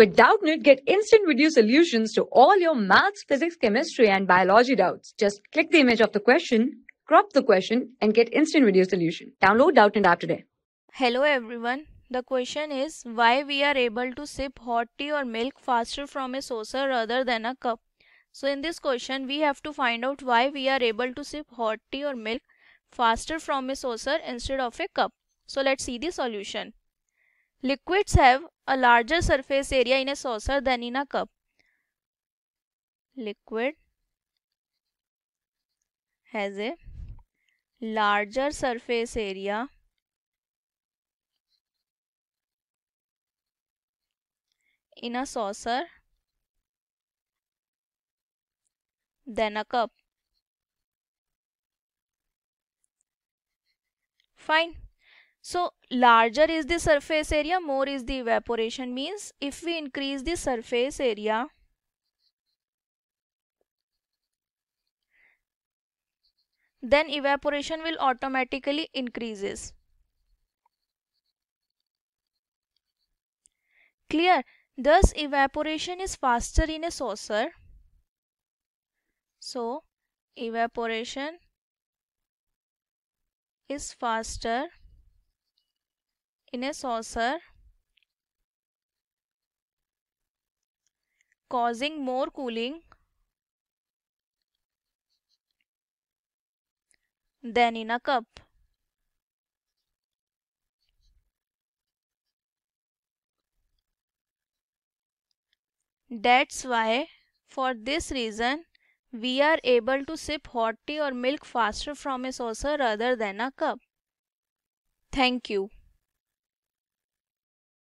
With Doubtnut, get instant video solutions to all your maths, physics, chemistry, and biology doubts. Just click the image of the question, crop the question, and get instant video solution. Download Doubtnut app today. Hello everyone. The question is why we are able to sip hot tea or milk faster from a saucer rather than a cup. So in this question we have to find out why we are able to sip hot tea or milk faster from a saucer instead of a cup. So let's see the solution. Liquids have a larger surface area in a saucer than in a cup. Liquid has a larger surface area in a saucer than a cup. Fine. So larger is the surface area, more is the evaporation means if we increase the surface area then evaporation will automatically increases. Clear? Thus evaporation is faster in a saucer. So evaporation is faster in a saucer causing more cooling than in a cup. That's why for this reason we are able to sip hot tea or milk faster from a saucer rather than a cup. Thank you.